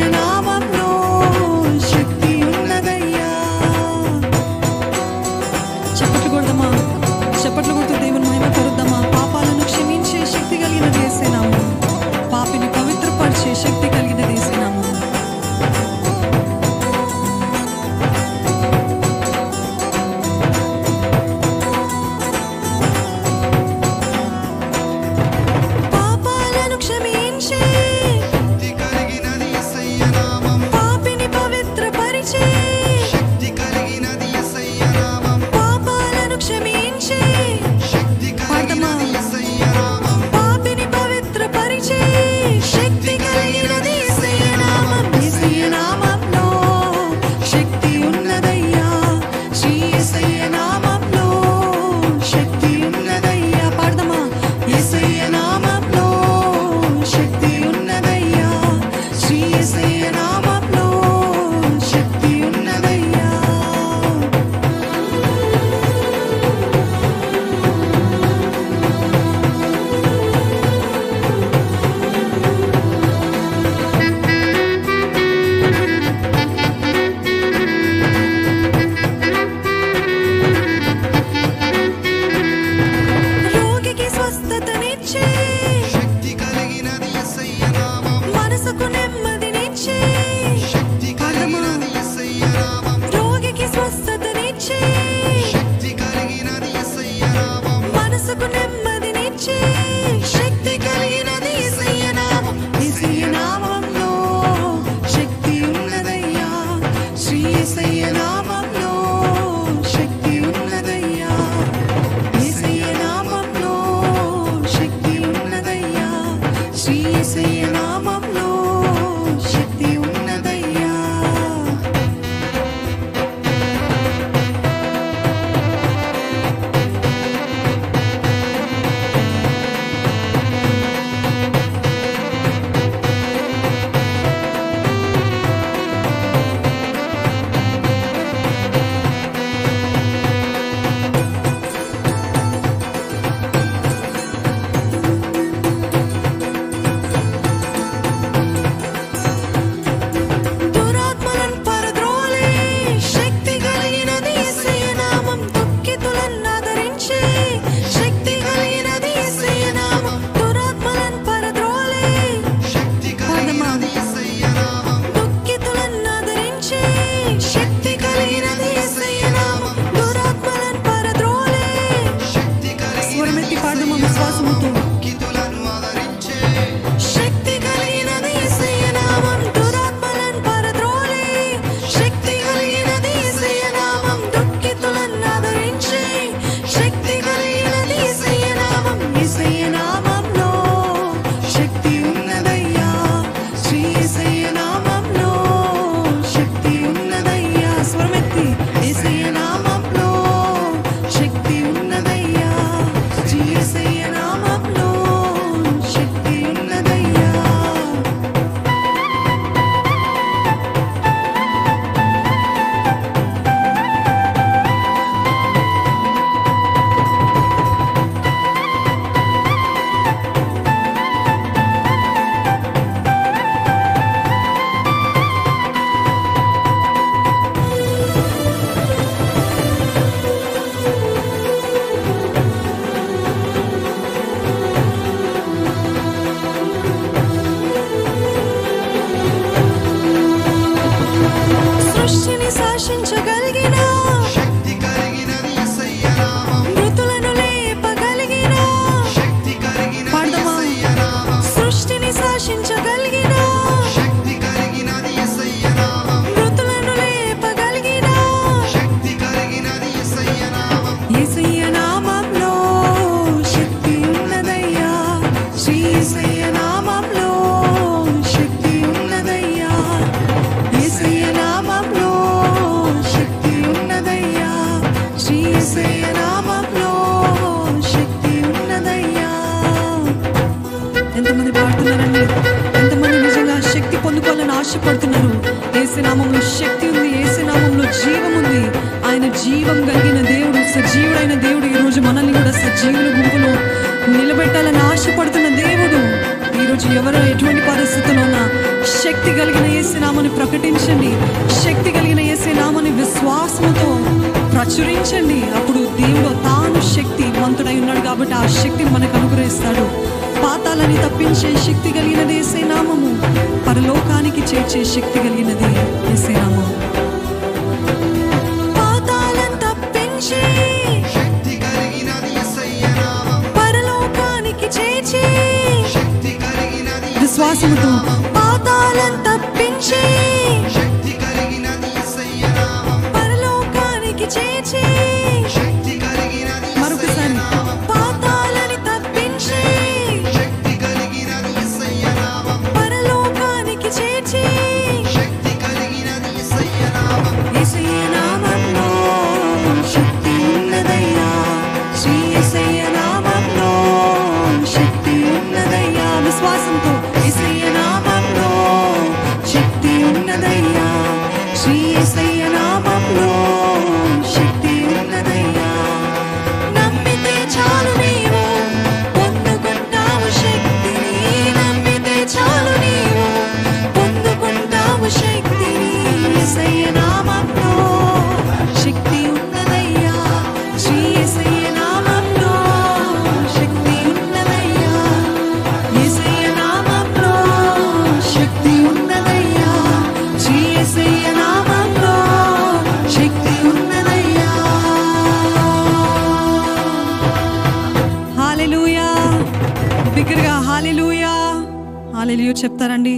in all my आशिञ्च गल्गिना జీవం కలిగిన దేవుడు సజీవుడైన దేవుడు ఈరోజు మనల్ని కూడా సజీవుల గుంపులో నిలబెట్టాలని ఆశపడుతున్న దేవుడు. ఈరోజు ఎవరో ఎటువంటి పరిస్థితుల్లోనా శక్తి కలిగిన ఏసునామని ప్రకటించండి. శక్తి కలిగిన ఏసునామని విశ్వాసంతో ప్రచురించండి. అప్పుడు దేవుడు తాను శక్తి మంతుడై ఉన్నాడు కాబట్టి ఆ శక్తిని మనకు అనుగ్రహిస్తాడు. పాతాలని తప్పించే శక్తి కలిగినది ఏసే నామము. పరలోకానికి చేర్చే శక్తి కలిగినది ఏసే నామము. నామముతో పాతాలం తప్పించి శక్తి కలిగిన హాలెలియో చెప్తారండి.